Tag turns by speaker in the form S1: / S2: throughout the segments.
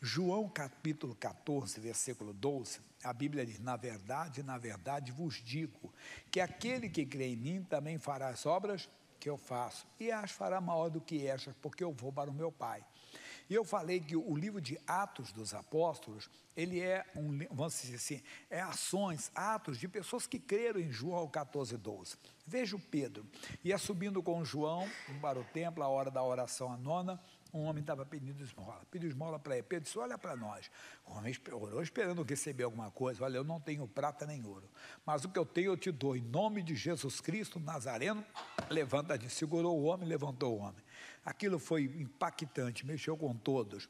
S1: João capítulo 14, versículo 12, a Bíblia diz: Na verdade, na verdade vos digo que aquele que crê em mim também fará as obras que eu faço, e as fará maior do que estas, porque eu vou para o meu Pai. E eu falei que o livro de Atos dos Apóstolos, ele é um, vamos dizer assim, é ações, atos de pessoas que creram em João 14, 12. Veja o Pedro, ia subindo com João para o templo, a hora da oração a nona, um homem estava pedindo esmola, pediu esmola para ele. Pedro disse: Olha para nós. O homem orou esperando receber alguma coisa. Olha, eu não tenho prata nem ouro, mas o que eu tenho eu te dou. Em nome de Jesus Cristo Nazareno, levanta-te. Segurou o homem, levantou o homem. Aquilo foi impactante, mexeu com todos.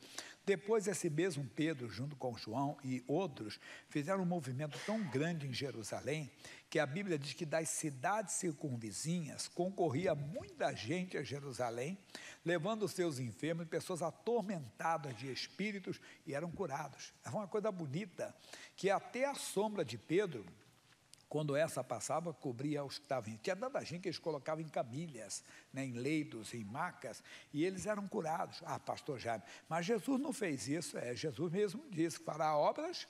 S1: Depois, esse mesmo Pedro, junto com João e outros, fizeram um movimento tão grande em Jerusalém que a Bíblia diz que das cidades circunvizinhas concorria muita gente a Jerusalém, levando os seus enfermos, pessoas atormentadas de espíritos, e eram curados. Era uma coisa bonita, que até a sombra de Pedro, quando essa passava, cobria os que estavam. Tinha tanta gente que eles colocavam em camilhas, né, em leitos, em macas, e eles eram curados. Ah, pastor Jaime, mas Jesus não fez isso. É, Jesus mesmo disse fará obras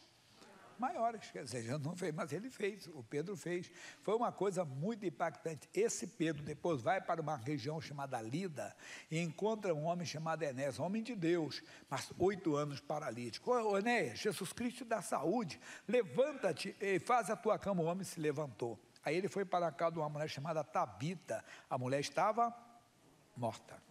S1: maiores. Quer dizer, não fez, mas ele fez, o Pedro fez. Foi uma coisa muito impactante. Esse Pedro depois vai para uma região chamada Lida e encontra um homem chamado Enéas, homem de Deus, mas oito anos paralítico. Ô Jesus Cristo dá saúde, levanta-te e faz a tua cama. O homem se levantou. Aí ele foi para a casa de uma mulher chamada Tabita. A mulher estava morta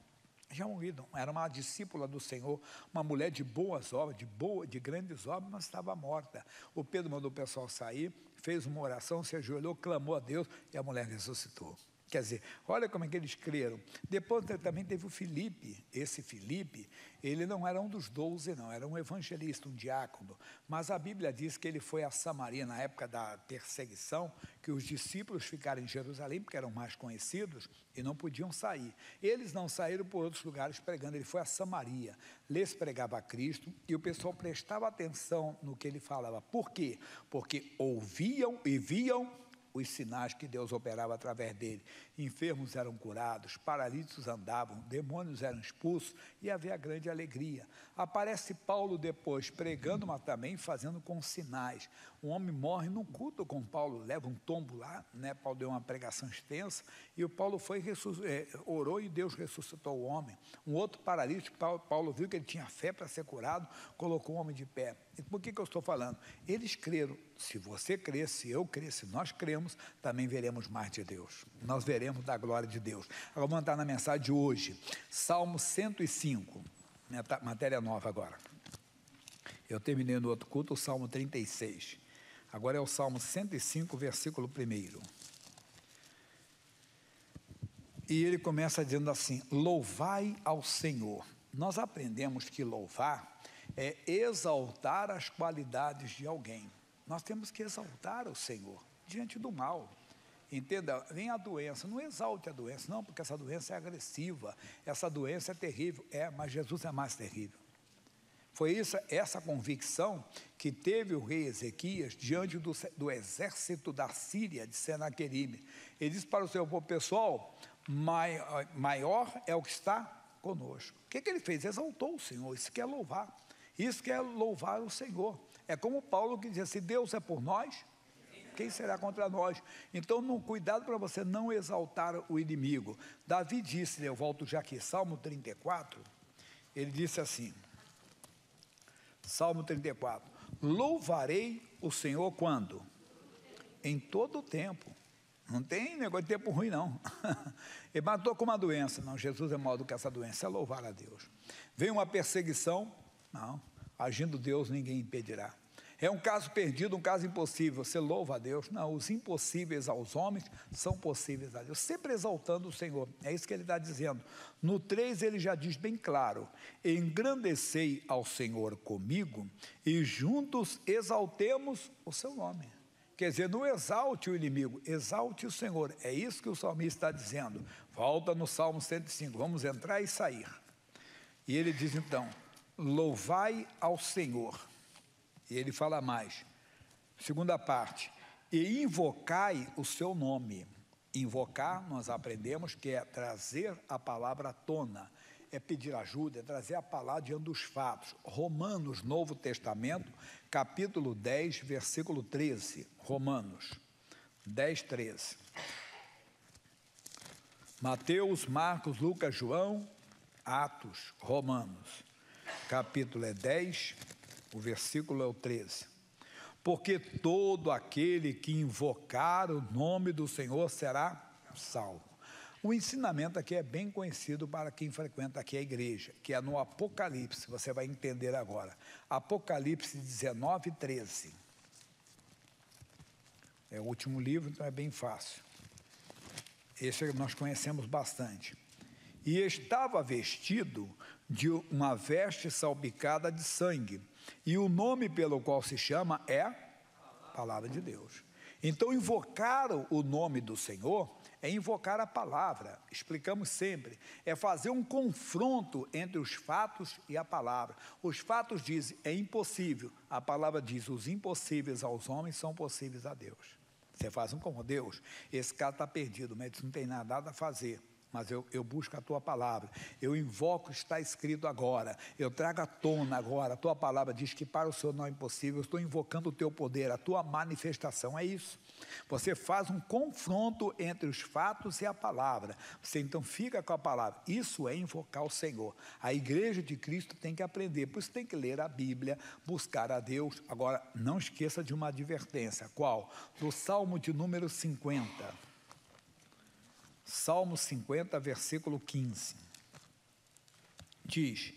S1: já morrido. Era uma discípula do Senhor, uma mulher de boas obras, de boa, de grandes obras, mas estava morta. O Pedro mandou o pessoal sair, fez uma oração, se ajoelhou, clamou a Deus e a mulher ressuscitou. Quer dizer, olha como é que eles creram. Depois também teve o Filipe. Esse Filipe, ele não era um dos doze, não, era um evangelista, um diácono. Mas a Bíblia diz que ele foi a Samaria na época da perseguição, que os discípulos ficaram em Jerusalém, porque eram mais conhecidos, e não podiam sair. Eles não saíram por outros lugares pregando, ele foi a Samaria. Lhes pregava a Cristo e o pessoal prestava atenção no que ele falava. Por quê? Porque ouviam e viam os sinais que Deus operava através dele. Enfermos eram curados, paralíticos andavam, demônios eram expulsos e havia grande alegria. Aparece Paulo depois pregando, mas também fazendo com sinais. Um homem morre num culto com Paulo, leva um tombo lá, né? Paulo deu uma pregação extensa e o Paulo foi é, orou e Deus ressuscitou o homem. Um outro paralítico, Paulo, viu que ele tinha fé para ser curado, colocou o homem de pé. E por que, que eu estou falando? Eles creram. Se você crê, se eu crer, se nós cremos, também veremos mais de Deus. Nós veremos da glória de Deus. Agora vamos entrar na mensagem de hoje. Salmo 105, matéria nova agora. Eu terminei no outro culto o Salmo 36. Agora é o Salmo 105, versículo 1. E ele começa dizendo assim: Louvai ao Senhor. Nós aprendemos que louvar é exaltar as qualidades de alguém. Nós temos que exaltar o Senhor diante do mal. Entenda, vem a doença, não exalte a doença, não, porque essa doença é agressiva, essa doença é terrível. É, mas Jesus é mais terrível. Foi isso, essa convicção que teve o rei Ezequias diante do, do exército da Síria de Senaqueribe. Ele disse para o seu povo, pessoal, maior é o que está conosco. O que, que ele fez? Exaltou o Senhor, isso quer louvar. Isso quer louvar o Senhor. É como Paulo que dizia: se Deus é por nós, quem será contra nós? Então, não, cuidado para você não exaltar o inimigo. Davi disse, eu volto já aqui, Salmo 34, ele disse assim: Salmo 34: Louvarei o Senhor quando? Em todo o tempo. Não tem negócio de tempo ruim, não. Ele matou com uma doença. Não, Jesus é maior do que essa doença. É louvar a Deus. Vem uma perseguição. Não. Agindo Deus, ninguém impedirá. É um caso perdido, um caso impossível. Você louva a Deus. Não, os impossíveis aos homens são possíveis a Deus. Sempre exaltando o Senhor. É isso que ele está dizendo. No 3 ele já diz bem claro: engrandecei ao Senhor comigo e juntos exaltemos o seu nome. Quer dizer, não exalte o inimigo, exalte o Senhor. É isso que o salmista está dizendo. Volta no Salmo 105, vamos entrar e sair. E ele diz então: louvai ao Senhor e ele fala mais. Segunda parte. E invocai o seu nome. Invocar, nós aprendemos que é trazer a palavra à tona, é pedir ajuda, é trazer a palavra diante dos fatos. Romanos, Novo Testamento, capítulo 10, versículo 13. Romanos 10, 13. Mateus, Marcos, Lucas, João, Atos, Romanos. Capítulo é 10, o versículo é o 13. Porque todo aquele que invocar o nome do Senhor será salvo. O ensinamento aqui é bem conhecido para quem frequenta aqui a igreja, que é no Apocalipse, você vai entender agora. Apocalipse 19, 13. É o último livro, então é bem fácil. Esse nós conhecemos bastante. E estava vestido de uma veste salpicada de sangue, e o nome pelo qual se chama é Palavra de Deus. Então, invocar o nome do Senhor é invocar a palavra, explicamos sempre, é fazer um confronto entre os fatos e a palavra. Os fatos dizem é impossível, a palavra diz os impossíveis aos homens são possíveis a Deus. Você faz um como Deus, esse cara está perdido, mas não tem nada a fazer mas eu, eu, busco a tua palavra, eu invoco, está escrito agora, eu trago à tona agora, a tua palavra diz que para o Senhor não é impossível, eu estou invocando o teu poder, a tua manifestação, é isso. Você faz um confronto entre os fatos e a palavra, você então fica com a palavra, isso é invocar o Senhor. A igreja de Cristo tem que aprender, por isso tem que ler a Bíblia, buscar a Deus. Agora, não esqueça de uma advertência, qual? Do Salmo de número 50. Salmo 50, versículo 15. Diz: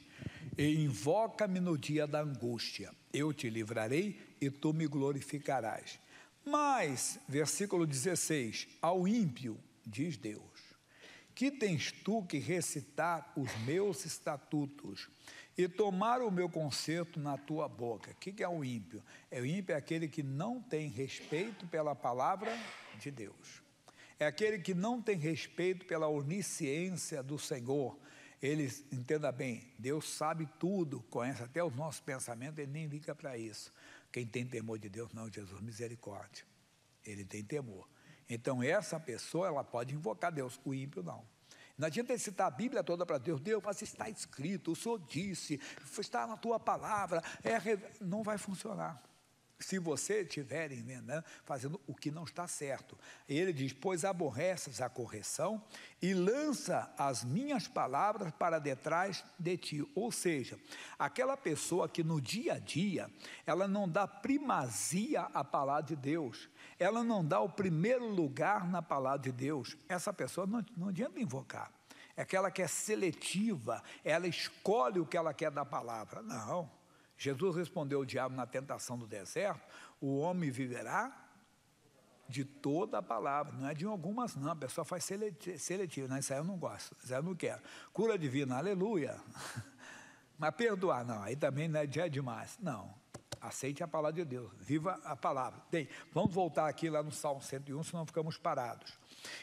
S1: Invoca-me no dia da angústia, eu te livrarei e tu me glorificarás. Mas, versículo 16: Ao ímpio, diz Deus, que tens tu que recitar os meus estatutos e tomar o meu conserto na tua boca. O que é o ímpio? É o ímpio é aquele que não tem respeito pela palavra de Deus é aquele que não tem respeito pela onisciência do Senhor. Ele, entenda bem, Deus sabe tudo, conhece até os nossos pensamentos, ele nem liga para isso. Quem tem temor de Deus, não, Jesus, misericórdia. Ele tem temor. Então, essa pessoa, ela pode invocar Deus, o ímpio não. Não adianta ele citar a Bíblia toda para Deus, Deus, mas está escrito, o Senhor disse, está na tua palavra, é, não vai funcionar se você estiver né, fazendo o que não está certo. Ele diz: Pois aborreces a correção e lança as minhas palavras para detrás de ti. Ou seja, aquela pessoa que no dia a dia ela não dá primazia à palavra de Deus, ela não dá o primeiro lugar na palavra de Deus, essa pessoa não, não adianta invocar. É aquela que é seletiva, ela escolhe o que ela quer da palavra. Não. Jesus respondeu ao diabo na tentação do deserto: o homem viverá de toda a palavra, não é de algumas, não. A pessoa faz seletivo, não, isso aí eu não gosto, isso aí eu não quero. Cura divina, aleluia. Mas perdoar, não, aí também não é, é demais. Não, aceite a palavra de Deus, viva a palavra. Bem, vamos voltar aqui lá no Salmo 101, senão ficamos parados.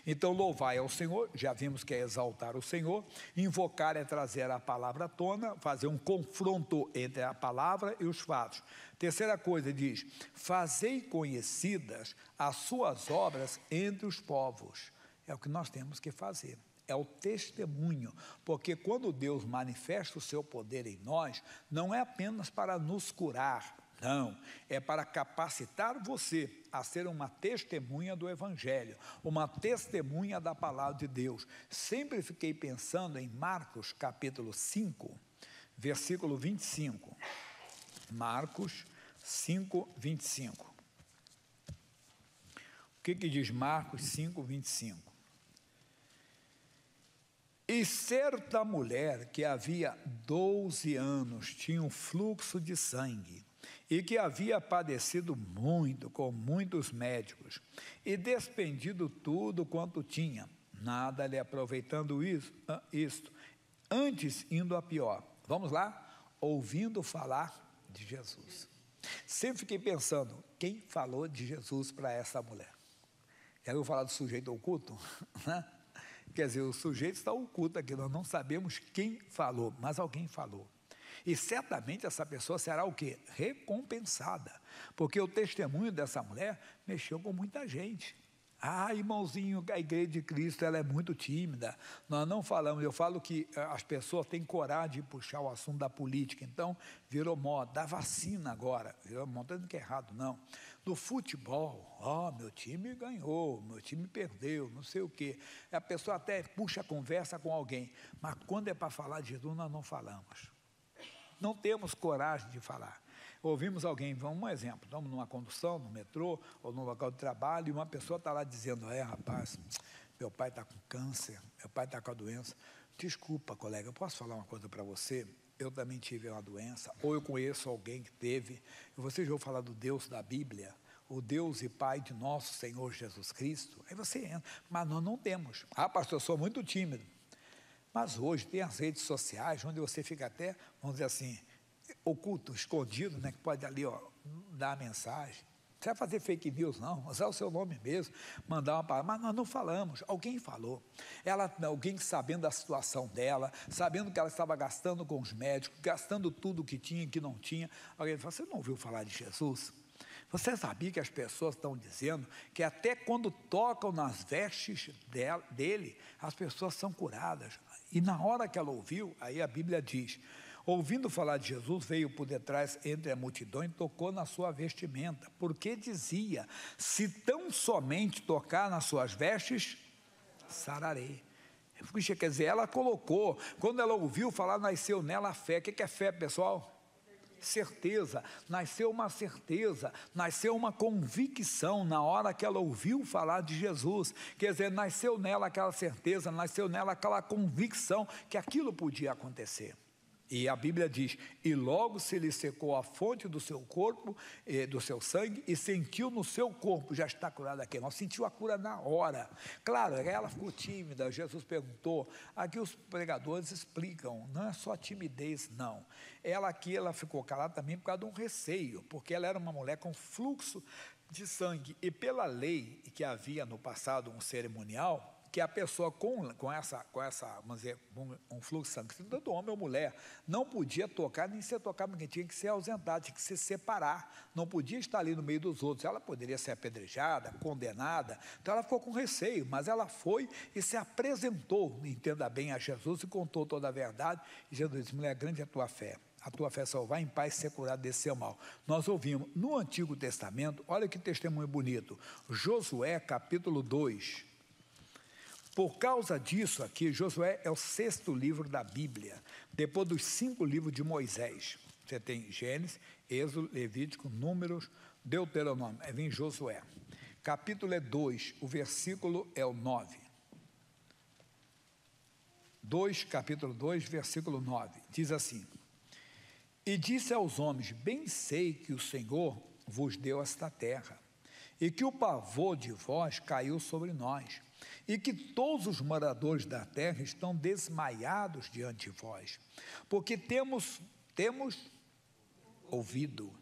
S1: Então, louvai ao Senhor, já vimos que é exaltar o Senhor, invocar é trazer a palavra à tona, fazer um confronto entre a palavra e os fatos. Terceira coisa, diz: fazei conhecidas as suas obras entre os povos. É o que nós temos que fazer é o testemunho, porque quando Deus manifesta o seu poder em nós, não é apenas para nos curar, não, é para capacitar você a ser uma testemunha do Evangelho, uma testemunha da palavra de Deus. Sempre fiquei pensando em Marcos capítulo 5, versículo 25. Marcos 5, 25. O que, que diz Marcos 5, 25? E certa mulher que havia 12 anos tinha um fluxo de sangue e que havia padecido muito com muitos médicos e despendido tudo quanto tinha, nada lhe aproveitando isso, ah, isto, antes indo a pior. Vamos lá? Ouvindo falar de Jesus. Sempre fiquei pensando, quem falou de Jesus para essa mulher? Já ouviu falar do sujeito oculto? Né? Quer dizer, o sujeito está oculto aqui, nós não sabemos quem falou, mas alguém falou. E certamente essa pessoa será o quê? Recompensada. Porque o testemunho dessa mulher mexeu com muita gente. Ah, irmãozinho, a igreja de Cristo ela é muito tímida. Nós não falamos, eu falo que eh, as pessoas têm coragem de puxar o assunto da política. Então, virou moda. Da vacina agora, virou moda, não que é errado, não. Do futebol, ó, oh, meu time ganhou, meu time perdeu, não sei o quê. A pessoa até puxa a conversa com alguém, mas quando é para falar de Jesus, nós não falamos. Não temos coragem de falar. Ouvimos alguém, vamos um exemplo, estamos numa condução, no metrô ou no local de trabalho, e uma pessoa está lá dizendo, é rapaz, meu pai está com câncer, meu pai está com a doença. Desculpa, colega, eu posso falar uma coisa para você? Eu também tive uma doença, ou eu conheço alguém que teve, e vocês vão falar do Deus da Bíblia, o Deus e Pai de nosso Senhor Jesus Cristo, aí você entra, mas nós não temos. Ah, pastor, eu sou muito tímido. Mas hoje tem as redes sociais, onde você fica até, vamos dizer assim, oculto, escondido, né, que pode ali ó, dar a mensagem. Não vai fazer fake news, não, usar o seu nome mesmo, mandar uma palavra. Mas nós não falamos, alguém falou. Ela, alguém sabendo da situação dela, sabendo que ela estava gastando com os médicos, gastando tudo que tinha e que não tinha. Alguém falou: Você não ouviu falar de Jesus? Você sabia que as pessoas estão dizendo que até quando tocam nas vestes dele, as pessoas são curadas. E na hora que ela ouviu, aí a Bíblia diz: Ouvindo falar de Jesus, veio por detrás entre a multidão e tocou na sua vestimenta, porque dizia: Se tão somente tocar nas suas vestes, sararei. Quer dizer, ela colocou, quando ela ouviu falar, nasceu nela a fé. O que é fé, pessoal? Certeza, nasceu uma certeza, nasceu uma convicção na hora que ela ouviu falar de Jesus. Quer dizer, nasceu nela aquela certeza, nasceu nela aquela convicção que aquilo podia acontecer. E a Bíblia diz: E logo se lhe secou a fonte do seu corpo, eh, do seu sangue, e sentiu no seu corpo, já está curada aqui. Sentiu a cura na hora. Claro, ela ficou tímida. Jesus perguntou. Aqui os pregadores explicam: não é só timidez, não. Ela aqui ela ficou calada também por causa de um receio, porque ela era uma mulher com fluxo de sangue. E pela lei que havia no passado, um cerimonial, que a pessoa com, com essa, com essa vamos dizer, um, um fluxo sanguíneo, tanto homem ou mulher, não podia tocar nem ser tocado, porque tinha que ser ausentado, tinha que se separar, não podia estar ali no meio dos outros. Ela poderia ser apedrejada, condenada, então ela ficou com receio, mas ela foi e se apresentou, entenda bem, a Jesus e contou toda a verdade. E Jesus disse: mulher, grande é a tua fé a tua fé salvar em paz ser curado desse seu mal. Nós ouvimos no Antigo Testamento, olha que testemunho bonito, Josué capítulo 2, por causa disso aqui, Josué é o sexto livro da Bíblia, depois dos cinco livros de Moisés. Você tem Gênesis, Êxodo, Levítico, Números, Deuteronômio. Aí vem Josué. Capítulo é 2, o versículo é o 9. 2, capítulo 2, versículo 9. Diz assim: E disse aos homens: Bem sei que o Senhor vos deu esta terra, e que o pavor de vós caiu sobre nós e que todos os moradores da terra estão desmaiados diante de vós, porque temos, temos ouvido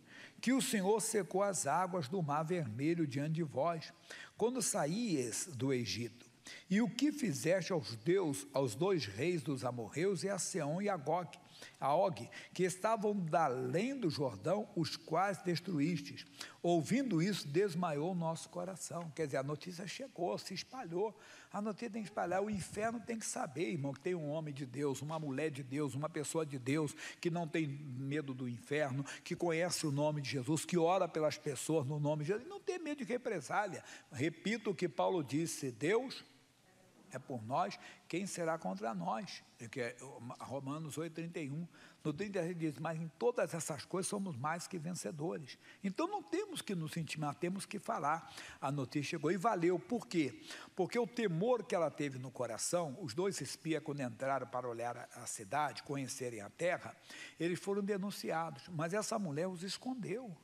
S1: que o Senhor secou as águas do mar vermelho diante de vós, quando saíes do Egito. E o que fizeste aos Deus, aos dois reis dos amorreus, e a Seão e a Gog, a Og, que estavam da além do Jordão, os quais destruístes. Ouvindo isso, desmaiou o nosso coração. Quer dizer, a notícia chegou, se espalhou. A notícia tem que espalhar. O inferno tem que saber, irmão, que tem um homem de Deus, uma mulher de Deus, uma pessoa de Deus, que não tem medo do inferno, que conhece o nome de Jesus, que ora pelas pessoas no nome de Jesus, não tem medo de represália. Repito o que Paulo disse: Deus é por nós, quem será contra nós? Que é Romanos 8, 31. No 36 diz, mas em todas essas coisas somos mais que vencedores. Então não temos que nos intimar, temos que falar. A notícia chegou e valeu. Por quê? Porque o temor que ela teve no coração, os dois espias, quando entraram para olhar a cidade, conhecerem a terra, eles foram denunciados. Mas essa mulher os escondeu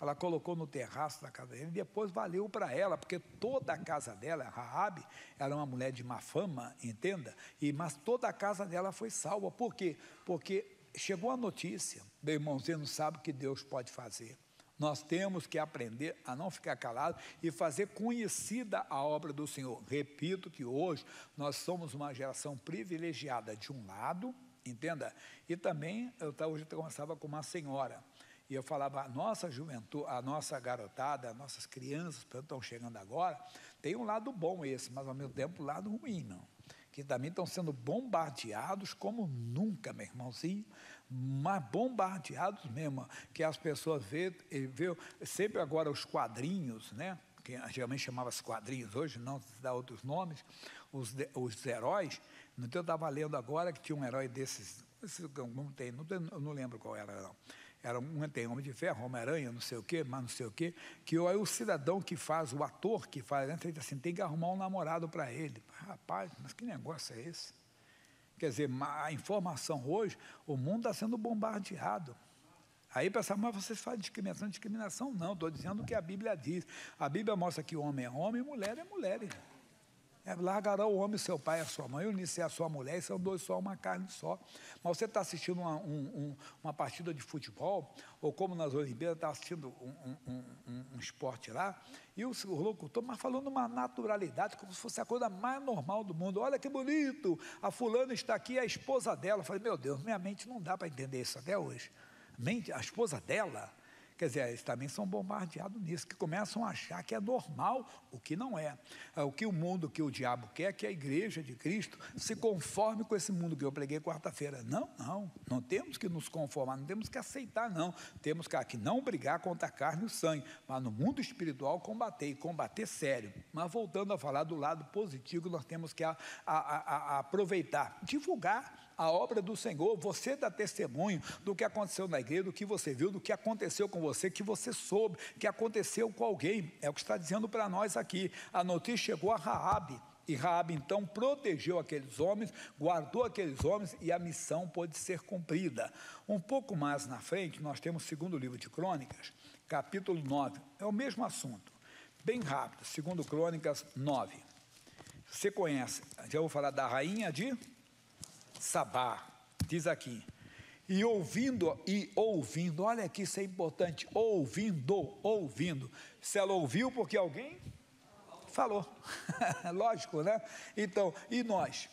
S1: ela colocou no terraço da casa dele e depois valeu para ela, porque toda a casa dela, Raabe, era uma mulher de má fama, entenda? E mas toda a casa dela foi salva. Por quê? Porque chegou a notícia, meu irmão, você não sabe o que Deus pode fazer. Nós temos que aprender a não ficar calado e fazer conhecida a obra do Senhor. Repito que hoje nós somos uma geração privilegiada de um lado, entenda? E também eu hoje eu conversava com uma senhora E eu falava, a nossa juventude, a nossa garotada, as nossas crianças que estão chegando agora, tem um lado bom esse, mas ao mesmo tempo um lado ruim, não. Que também estão sendo bombardeados como nunca, meu irmãozinho, mas bombardeados mesmo, que as pessoas vê, vê sempre agora os quadrinhos, né? que antigamente chamava-se quadrinhos, hoje não se dá outros nomes, os, os heróis. Então eu estava lendo agora que tinha um herói desses, não tem, não, não lembro qual era, não. Era um tem Homem de Ferro, Homem-Aranha, não sei o quê, mas não sei o quê, que aí o cidadão que faz, o ator que faz, né, assim, tem que arrumar um namorado para ele. Rapaz, mas que negócio é esse? Quer dizer, a informação hoje, o mundo está sendo bombardeado. Aí pensar, mas vocês falam discriminação, discriminação não, estou dizendo o que a Bíblia diz. A Bíblia mostra que homem é homem e mulher é mulher. É, largará o homem, seu pai a sua mãe, unir-se a sua mulher, e são dois só, uma carne só. Mas você está assistindo uma, um, um, uma partida de futebol, ou como nas Olimpíadas, está assistindo um, um, esporte lá, e o, o locutor, mas falando uma naturalidade, como se fosse a coisa mais normal do mundo. Olha que bonito, a fulana está aqui, a esposa dela. Eu falei, meu Deus, minha mente não dá para entender isso até hoje mente, a esposa dela, quer dizer, eles também são bombardeados nisso, que começam a achar que é normal, o que não é. é o que o mundo, o que o diabo quer, que a igreja de Cristo se conforme com esse mundo que eu preguei quarta-feira. Não, não, não temos que nos conformar, não temos que aceitar, não. Temos que aqui não brigar contra a carne e o sangue, mas no mundo espiritual combater, e combater sério. Mas voltando a falar do lado positivo, nós temos que a, a, a aproveitar, divulgar a obra do Senhor, você dá testemunho do que aconteceu na igreja, do que você viu, do que aconteceu com você, que você soube, que aconteceu com alguém. É o que está dizendo para nós aqui. A notícia chegou a Raabe. E Raabe então protegeu aqueles homens, guardou aqueles homens e a missão pôde ser cumprida. Um pouco mais na frente, nós temos o segundo livro de Crônicas, capítulo 9. É o mesmo assunto, bem rápido, segundo Crônicas 9. Você conhece, já vou falar da rainha de Sabá, diz aqui. E ouvindo, e ouvindo, olha aqui, isso é importante, ouvindo, ouvindo. Se ela ouviu porque alguém falou, lógico, né? Então, e nós?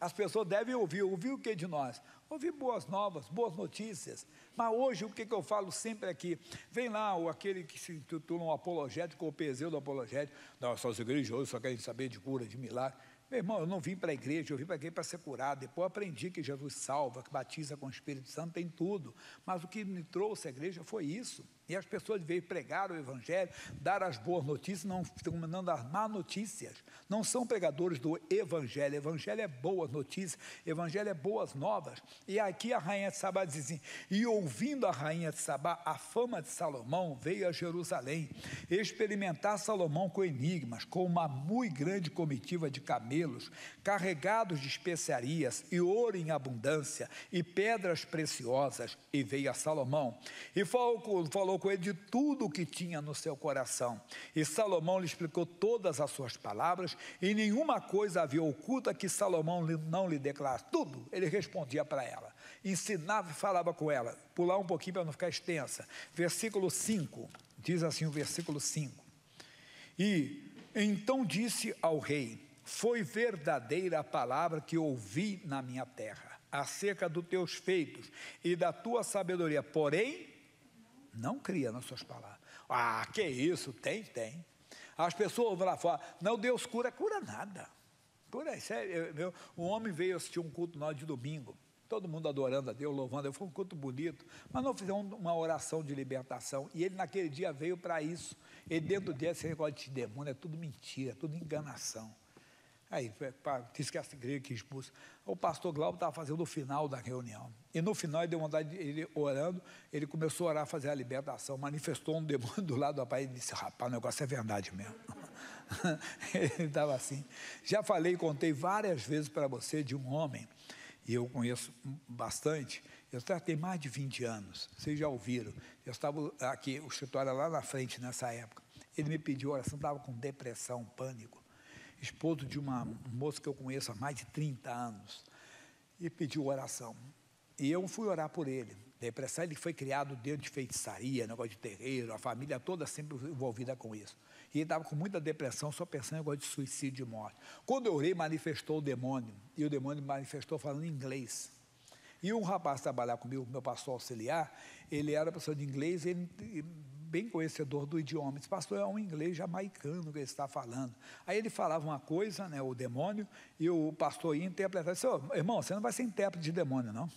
S1: As pessoas devem ouvir, ouvir o que de nós? Ouvir boas novas, boas notícias. Mas hoje, o que, eu falo sempre aqui? Vem lá o, aquele que se intitula um apologético, ou peseu do apologético. Não, os igrejosos só querem saber de cura, de milagre. Meu irmão, eu não vim para a igreja, eu vim para aqui para ser curado. Depois aprendi que Jesus salva, que batiza com o Espírito Santo, tem tudo. Mas o que me trouxe à igreja foi isso. E as pessoas veio pregar o Evangelho, dar as boas notícias, não estão mandando as más notícias. Não são pregadores do Evangelho. Evangelho é boas notícias, Evangelho é boas novas. E aqui a rainha de Sabá diz assim: E ouvindo a rainha de Sabá, a fama de Salomão veio a Jerusalém, experimentar Salomão com enigmas, com uma muito grande comitiva de camelos, carregados de especiarias e ouro em abundância, e pedras preciosas. E veio a Salomão. E falou, falou falou com ele de tudo o que tinha no seu coração. E Salomão lhe explicou todas as suas palavras, e nenhuma coisa havia oculta que Salomão não lhe declarasse. Tudo ele respondia para ela. Ensinava e falava com ela. Pular um pouquinho para não ficar extensa. Versículo 5. Diz assim o versículo 5. E então disse ao rei: Foi verdadeira a palavra que ouvi na minha terra, acerca dos teus feitos e da tua sabedoria. Porém, não cria nas suas palavras. Ah, que isso? Tem, tem. As pessoas vão lá fora, não, Deus cura, cura nada. Cura, isso é, meu, um homem veio assistir um culto nós de domingo, todo mundo adorando a Deus, louvando, foi um culto bonito, mas não fizemos uma oração de libertação, e ele naquele dia veio para isso, e dentro dele esse negócio de demônio é tudo mentira, é tudo enganação. Aí, disse que essa igreja que expulsa. O pastor Glauco estava fazendo o final da reunião. E no final, ele deu vontade de ele orando, ele começou a orar, fazer a libertação, manifestou um demônio do lado do pai e disse: Rapaz, o negócio é verdade mesmo. ele estava assim. Já falei, contei várias vezes para você de um homem, e eu conheço bastante. Eu tratei mais de 20 anos, vocês já ouviram. Eu estava aqui, o escritório lá na frente nessa época. Ele me pediu oração, estava com depressão, pânico esposo de uma moça que eu conheço há mais de 30 anos, e pediu oração. E eu fui orar por ele. Depressão, ele foi criado dentro de feitiçaria, negócio de terreiro, a família toda sempre envolvida com isso. E ele estava com muita depressão, só pensando em negócio de suicídio e morte. Quando eu orei, manifestou o demônio. E o demônio manifestou falando inglês. E um rapaz trabalhar comigo, meu pastor auxiliar, ele era professor de inglês, ele bem conhecedor do idioma. Esse pastor é um inglês jamaicano que ele está falando. Aí ele falava uma coisa, né, o demônio, e o pastor ia interpretar. Disse, oh, irmão, você não vai ser intérprete de demônio, não.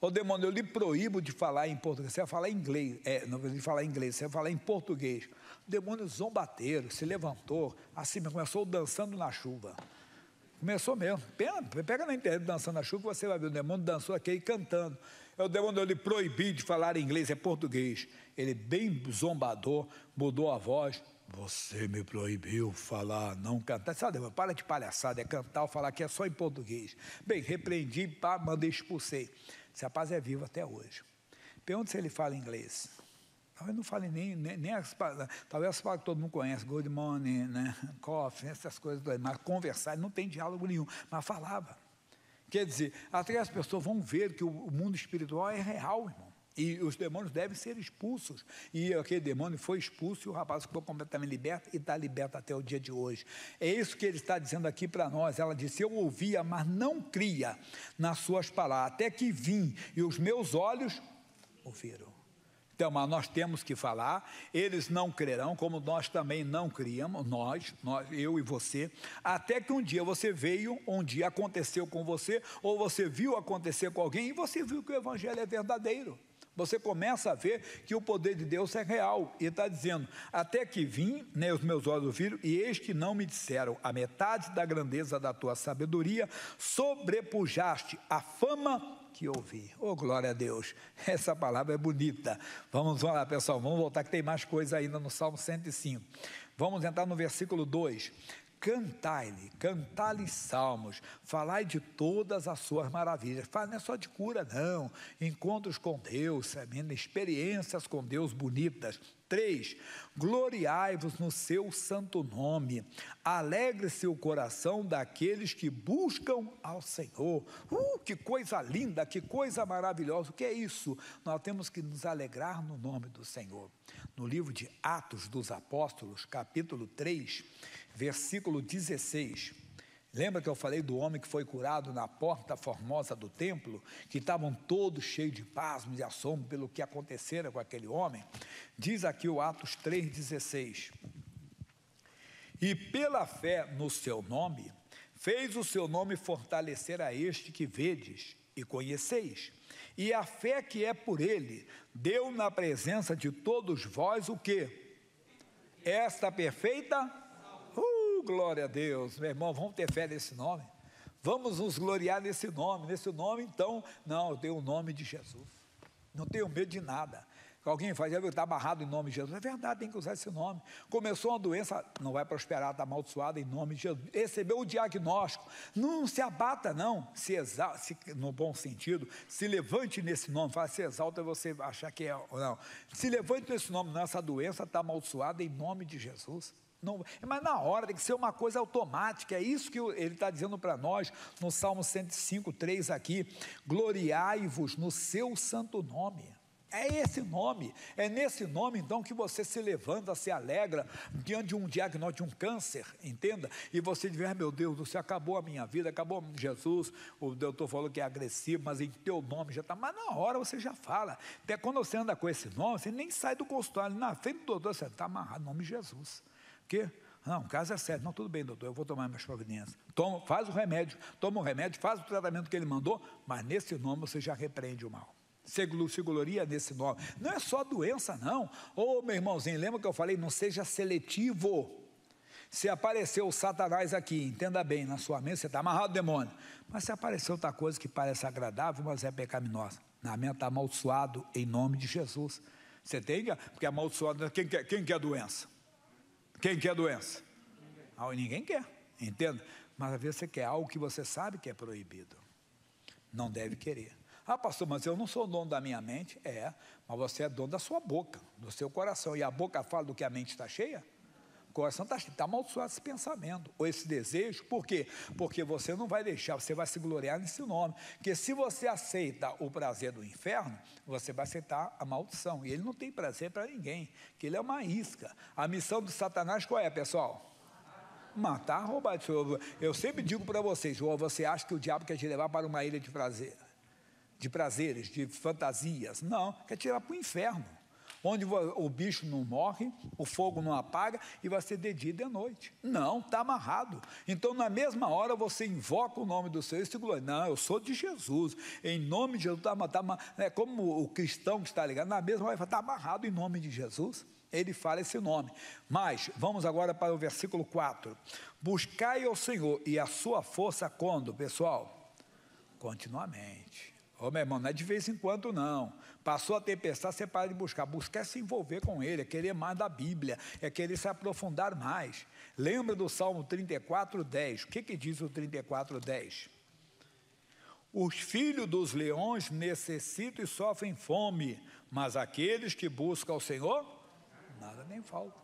S1: Ô demônio, eu lhe proíbo de falar em português. Você vai falar inglês. É, não de falar inglês, você vai falar em português. O demônio zombateiro, se levantou, assim, começou dançando na chuva. Começou mesmo. Pega na internet dançando na chuva, você vai ver o demônio dançou aqui cantando. O demônio ele proibiu de falar inglês, é português. Ele, bem zombador, mudou a voz. Você me proibiu falar, não cantar. Sabe, para de palhaçada, é cantar ou falar que é só em português. Bem, repreendi, pá, mandei, expulsei. Esse rapaz é vivo até hoje. Pergunta se ele fala inglês. Talvez não fale nem, nem, nem as talvez as palavras que todo mundo conhece, good morning, né, coffee, essas coisas, mas conversar, não tem diálogo nenhum, mas falava. Quer dizer, até as pessoas vão ver que o, mundo espiritual é real, irmão. E os demônios devem ser expulsos. E aquele demônio foi expulso e o rapaz ficou completamente liberto e está liberto até o dia de hoje. É isso que ele está dizendo aqui para nós. Ela disse: Eu ouvia, mas não cria nas suas palavras, até que vim e os meus olhos ouviram. Então, mas nós temos que falar, eles não crerão, como nós também não criamos, nós, nós, eu e você, até que um dia você veio, um dia aconteceu com você, ou você viu acontecer com alguém e você viu que o Evangelho é verdadeiro. Você começa a ver que o poder de Deus é real. E está dizendo: Até que vim, né, os meus olhos ouviram, e eis que não me disseram, a metade da grandeza da tua sabedoria, sobrepujaste a fama que ouvi. Oh, glória a Deus. Essa palavra é bonita. Vamos lá, pessoal, vamos voltar que tem mais coisa ainda no Salmo 105. Vamos entrar no versículo 2 cantai-lhe, cantai-lhe salmos, falai de todas as suas maravilhas. Fala, não é só de cura, não. Encontros com Deus, experiências com Deus bonitas. Três, gloriai-vos no seu santo nome. Alegre-se o coração daqueles que buscam ao Senhor. Uh, que coisa linda, que coisa maravilhosa. O que é isso? Nós temos que nos alegrar no nome do Senhor. No livro de Atos dos Apóstolos, capítulo 3, versículo 16. Lembra que eu falei do homem que foi curado na porta formosa do templo, que estavam todos cheios de pasmo e assombro pelo que acontecera com aquele homem? Diz aqui o Atos 3,16: E pela fé no seu nome, fez o seu nome fortalecer a este que vedes e conheceis. E a fé que é por ele, deu na presença de todos vós o que? Esta perfeita glória a Deus, meu irmão, vamos ter fé nesse nome. Vamos nos gloriar nesse nome. Nesse nome, então, não, eu tenho o nome de Jesus. Não tenho medo de nada. Alguém faz, está amarrado em nome de Jesus. É verdade, tem que usar esse nome. Começou uma doença, não vai prosperar, está amaldiçoada em nome de Jesus. Recebeu o diagnóstico. Não se abata, não. Se exalta, se, no bom sentido, se levante nesse nome. Fala, se exalta, você achar que é. Não. Se levante nesse nome. Não, essa doença está amaldiçoada em nome de Jesus. Não, mas na hora tem que ser uma coisa automática, é isso que ele está dizendo para nós no Salmo 105, 3 aqui: gloriai-vos no seu santo nome. É esse nome, é nesse nome então que você se levanta, se alegra diante de um diagnóstico de um câncer, entenda? E você diz: ah, meu Deus, você acabou a minha vida, acabou Jesus. O doutor falou que é agressivo, mas em teu nome já está. Mas na hora você já fala. Até quando você anda com esse nome, você nem sai do consultório, na frente do doutor, você está amarrado nome de Jesus quê? Não, caso é sério. Não, tudo bem, doutor, eu vou tomar minhas providências. Toma, faz o remédio, toma o remédio, faz o tratamento que ele mandou, mas nesse nome você já repreende o mal. Se gloria nesse nome. Não é só doença, não. Ô, meu irmãozinho, lembra que eu falei? Não seja seletivo. Se apareceu o Satanás aqui, entenda bem, na sua mente você está amarrado, demônio. Mas se apareceu outra coisa que parece agradável, mas é pecaminosa. Na mente está amaldiçoado em nome de Jesus. Você tem que, porque amaldiçoado, quem quer, quem quer doença? Quem quer doença? Ah, ninguém quer, entenda? Mas às vezes você quer algo que você sabe que é proibido. Não deve querer. Ah, pastor, mas eu não sou dono da minha mente. É, mas você é dono da sua boca, do seu coração. E a boca fala do que a mente está cheia? Coração está está amaldiçoado esse pensamento, ou esse desejo. Por quê? Porque você não vai deixar, você vai se gloriar nesse nome. Porque se você aceita o prazer do inferno, você vai aceitar a maldição. E ele não tem prazer para ninguém, que ele é uma isca. A missão do Satanás qual é, pessoal? Matar, roubar. Eu sempre digo para vocês: ou você acha que o diabo quer te levar para uma ilha de prazer? de prazeres, de fantasias. Não, quer tirar para o inferno onde o bicho não morre, o fogo não apaga e vai ser de dia e de noite. Não, está amarrado. Então, na mesma hora, você invoca o nome do Senhor e se gloria. Não, eu sou de Jesus. Em nome de Jesus, está tá, é como o cristão que está ligado, na mesma hora, está amarrado em nome de Jesus. Ele fala esse nome. Mas, vamos agora para o versículo 4. Buscai ao Senhor e a sua força quando, pessoal? Continuamente. Ô, meu irmão, não é de vez em quando, não. Passou a tempestade, você para de buscar. Buscar é se envolver com ele, é querer mais da Bíblia, é querer se aprofundar mais. Lembra do Salmo 34, 10. O que, que diz o 34, 10? Os filhos dos leões necessitam e sofrem fome, mas aqueles que buscam o Senhor, nada nem falta.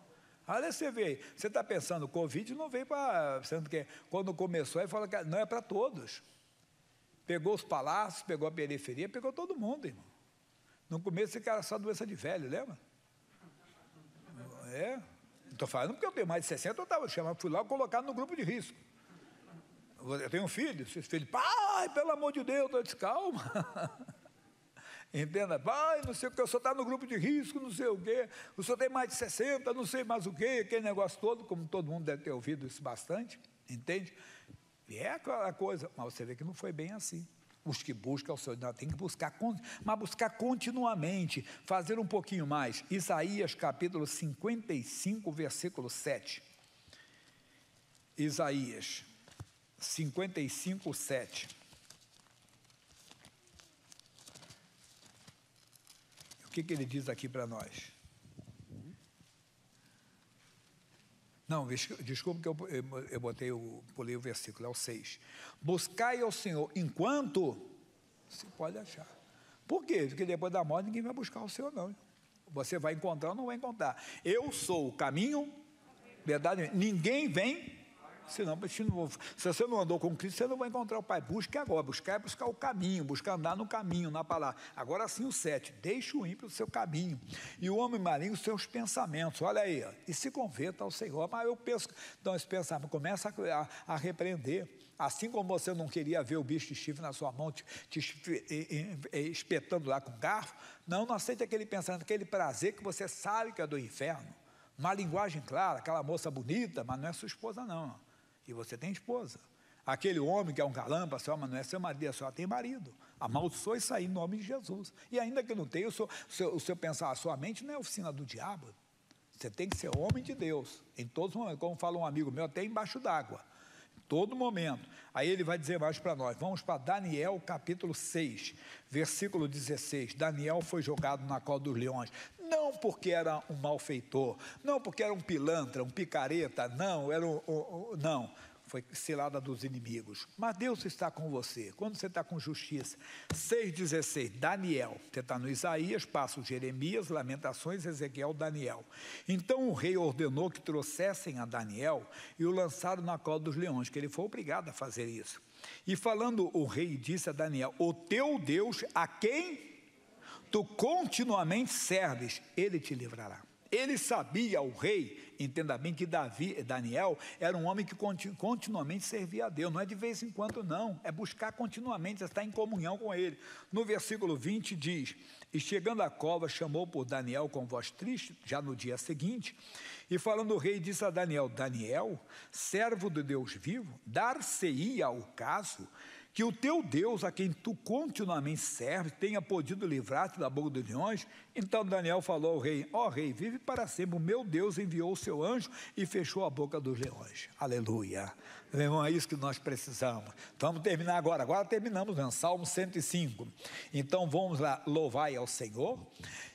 S1: Olha, você vê, você está pensando, o Covid não veio para. Sendo que quando começou, ele falou que não é para todos. Pegou os palácios, pegou a periferia, pegou todo mundo, irmão. No começo esse cara só doença de velho, lembra? É. Estou falando porque eu tenho mais de 60, eu estava chamando, fui lá colocado no grupo de risco. Eu tenho um filho, esses filhos, pai, pelo amor de Deus, eu disse, calma. Entenda, pai, não sei o que, o senhor está no grupo de risco, não sei o quê, o senhor tem mais de 60, não sei mais o quê, aquele negócio todo, como todo mundo deve ter ouvido isso bastante, entende? E é aquela coisa, mas você vê que não foi bem assim. Os que buscam o Senhor, não, tem que buscar, mas buscar continuamente, fazer um pouquinho mais. Isaías capítulo 55, versículo 7. Isaías 55, 7. O que, que ele diz aqui para nós? Não, desculpe que eu, eu botei o, pulei o versículo, é o 6. Buscai ao Senhor enquanto se pode achar. Por quê? Porque depois da morte ninguém vai buscar o Senhor, não. Você vai encontrar ou não vai encontrar. Eu sou o caminho, verdade. Ninguém vem Senão, se, se você não andou com Cristo, você não vai encontrar o Pai. Busque agora. Buscar é buscar o caminho, buscar andar no caminho, na palavra. Agora sim o sete. Deixe o ímpio o seu caminho. E o homem maligno os seus pensamentos. Olha aí, e se converta ao Senhor. Mas eu penso, então esse pensamento começa a, a, a repreender. Assim como você não queria ver o bicho de chifre na sua mão, te, te espetando lá com garfo, não, não aceite aquele pensamento, aquele prazer que você sabe que é do inferno. Uma linguagem clara, aquela moça bonita, mas não é sua esposa, não. E você tem esposa. Aquele homem que é um galamba, só, mas não é seu marido, é só tem marido. Amaldiçoe isso aí em nome de Jesus. E ainda que não tenha, o seu, o seu, seu pensar, a sua mente não é oficina do diabo. Você tem que ser homem de Deus, em todos os momentos. Como fala um amigo meu, até embaixo d'água. Todo momento. Aí ele vai dizer mais para nós. Vamos para Daniel capítulo 6, versículo 16. Daniel foi jogado na cola dos leões não porque era um malfeitor, não porque era um pilantra, um picareta, não, era um, um, um não, foi cilada dos inimigos. Mas Deus está com você. Quando você está com justiça. 6,16, Daniel. Você está no Isaías, passa Jeremias, Lamentações, Ezequiel, Daniel. Então o rei ordenou que trouxessem a Daniel e o lançaram na cola dos leões, que ele foi obrigado a fazer isso. E falando o rei disse a Daniel: O teu Deus, a quem tu continuamente serves, ele te livrará. Ele sabia, o rei, entenda bem que Davi, Daniel era um homem que continuamente servia a Deus, não é de vez em quando, não, é buscar continuamente, estar em comunhão com ele. No versículo 20 diz: E chegando à cova, chamou por Daniel com voz triste, já no dia seguinte, e falando o rei, disse a Daniel: Daniel, servo do Deus vivo, dar-se-ia ao caso que o teu Deus, a quem tu continuamente serves, tenha podido livrar-te da boca dos leões? Então Daniel falou ao rei: Ó oh, rei, vive para sempre. O meu Deus enviou o seu anjo e fechou a boca dos leões. Aleluia. Meu irmão, é isso que nós precisamos. Vamos terminar agora. Agora terminamos, né? Salmo 105. Então vamos lá, louvai ao Senhor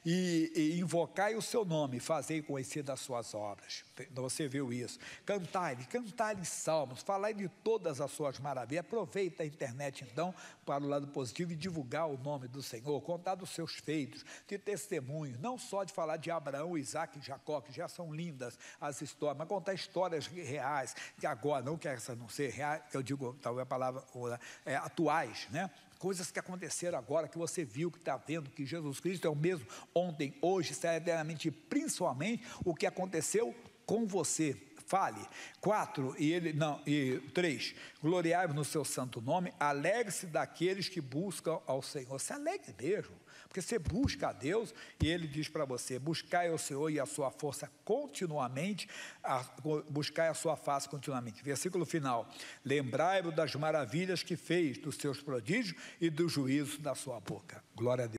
S1: e, e invocai o seu nome, fazei conhecer as suas obras. Você viu isso? Cantai-lhe, cantai-lhe salmos, falai de todas as suas maravilhas. Aproveita a internet então para o lado positivo e divulgar o nome do Senhor, contar dos seus feitos, de testemunhos, não só de falar de Abraão, Isaac e Jacó, que já são lindas as histórias, mas contar histórias reais, que agora, não que essa não ser reais, eu digo, talvez a palavra é, atuais, né? coisas que aconteceram agora, que você viu, que está vendo, que Jesus Cristo é o mesmo ontem, hoje, eternamente, principalmente o que aconteceu com você. fale. Quatro, e ele, não, e três, gloriai-vos no seu santo nome, alegre-se daqueles que buscam ao Senhor. Se alegre mesmo, porque você busca a Deus e ele diz para você: buscai o Senhor e a sua força continuamente, buscai a sua face continuamente. Versículo final: lembrai-vos das maravilhas que fez, dos seus prodígios e do juízo da sua boca. Glória a Deus.